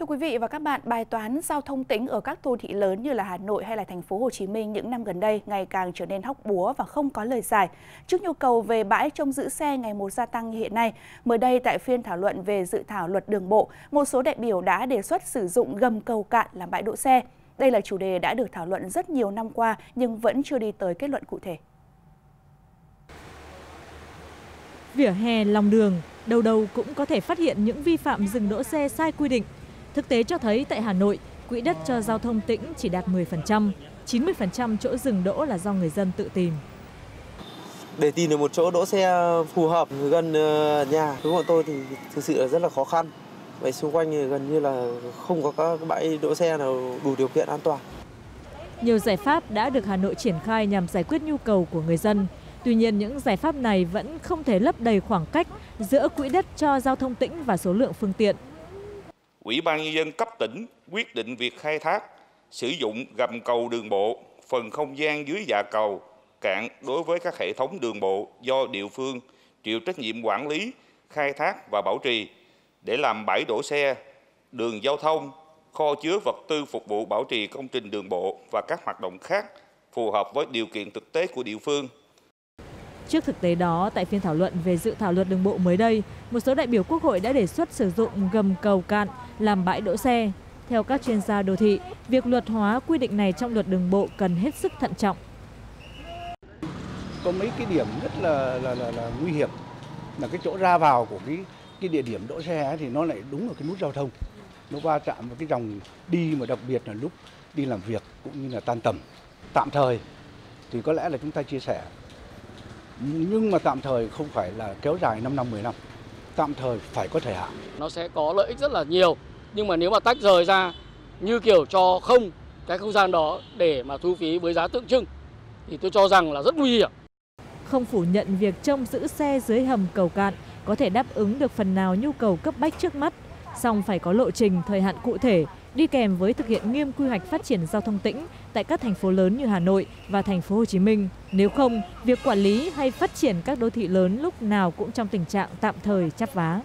Thưa quý vị và các bạn, bài toán giao thông tĩnh ở các đô thị lớn như là Hà Nội hay là thành phố Hồ Chí Minh những năm gần đây ngày càng trở nên hóc búa và không có lời giải. Trước nhu cầu về bãi trông giữ xe ngày một gia tăng như hiện nay, mới đây tại phiên thảo luận về dự thảo luật đường bộ, một số đại biểu đã đề xuất sử dụng gầm cầu cạn làm bãi đỗ xe. Đây là chủ đề đã được thảo luận rất nhiều năm qua nhưng vẫn chưa đi tới kết luận cụ thể. Vỉa hè lòng đường, đầu đầu cũng có thể phát hiện những vi phạm dừng đỗ xe sai quy định. Thực tế cho thấy tại Hà Nội, quỹ đất cho giao thông tĩnh chỉ đạt 10%, 90% chỗ dừng đỗ là do người dân tự tìm. Để tìm được một chỗ đỗ xe phù hợp gần ờ, nhà với bọn tôi thì thực sự là rất là khó khăn. Vậy xung quanh thì gần như là không có các bãi đỗ xe nào đủ điều kiện an toàn. Nhiều giải pháp đã được Hà Nội triển khai nhằm giải quyết nhu cầu của người dân. Tuy nhiên những giải pháp này vẫn không thể lấp đầy khoảng cách giữa quỹ đất cho giao thông tĩnh và số lượng phương tiện. Ủy ban nhân dân cấp tỉnh quyết định việc khai thác sử dụng gầm cầu đường bộ phần không gian dưới dạ cầu cạn đối với các hệ thống đường bộ do địa phương chịu trách nhiệm quản lý, khai thác và bảo trì để làm bãi đổ xe, đường giao thông, kho chứa vật tư phục vụ bảo trì công trình đường bộ và các hoạt động khác phù hợp với điều kiện thực tế của địa phương. Trước thực tế đó, tại phiên thảo luận về dự thảo luật đường bộ mới đây, một số đại biểu Quốc hội đã đề xuất sử dụng gầm cầu cạn làm bãi đỗ xe. Theo các chuyên gia đô thị, việc luật hóa quy định này trong luật đường bộ cần hết sức thận trọng. Có mấy cái điểm rất là là, là, là nguy hiểm là cái chỗ ra vào của cái cái địa điểm đỗ xe ấy thì nó lại đúng ở cái nút giao thông. Nó va chạm vào cái dòng đi mà đặc biệt là lúc đi làm việc cũng như là tan tầm. Tạm thời thì có lẽ là chúng ta chia sẻ nhưng mà tạm thời không phải là kéo dài 5 năm 10 năm. Tạm thời phải có thời hạn. Nó sẽ có lợi ích rất là nhiều. Nhưng mà nếu mà tách rời ra như kiểu cho không cái không gian đó để mà thu phí với giá tượng trưng thì tôi cho rằng là rất nguy hiểm. Không phủ nhận việc trông giữ xe dưới hầm cầu cạn có thể đáp ứng được phần nào nhu cầu cấp bách trước mắt, song phải có lộ trình thời hạn cụ thể đi kèm với thực hiện nghiêm quy hoạch phát triển giao thông tỉnh tại các thành phố lớn như Hà Nội và thành phố Hồ Chí Minh. Nếu không, việc quản lý hay phát triển các đô thị lớn lúc nào cũng trong tình trạng tạm thời chắp vá.